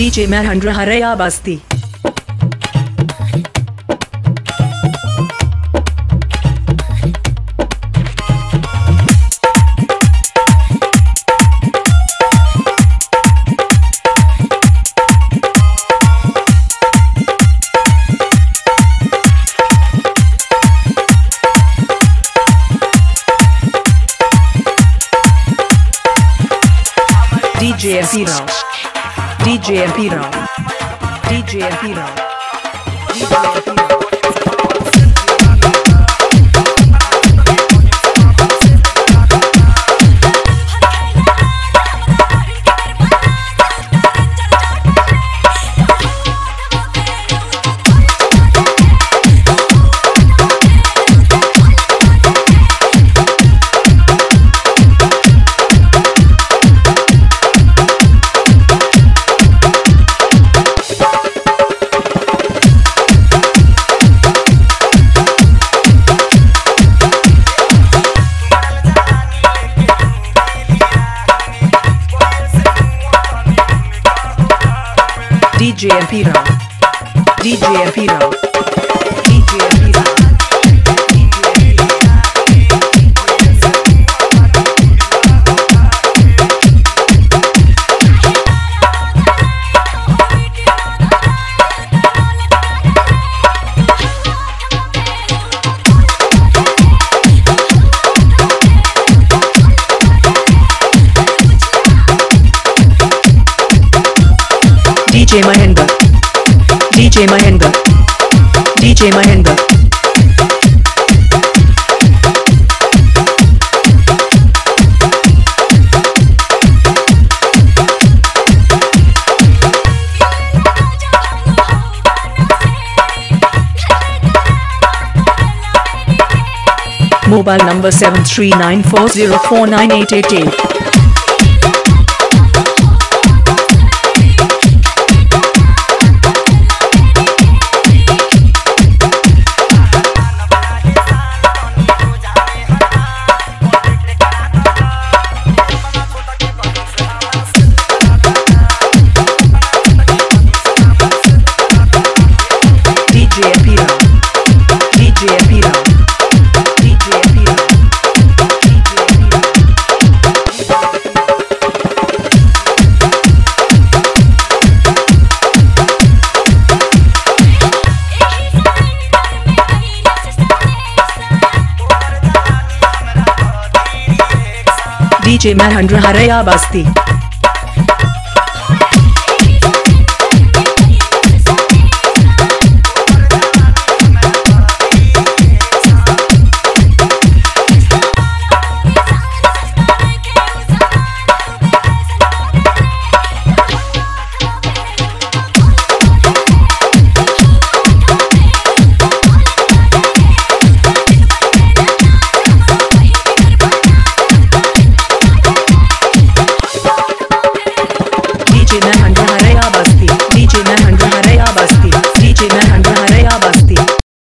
DJ महरंद्र हरया बस्ती DJ Zero. DJ MP Row. DJ MP Row. DJ MP DJ MP Row. DJ MP DJ Mahendra. DJ Mahendra. DJ Mahendra. Mobile number 7394049888. DJ Mahendra हन बस्ती। 济南。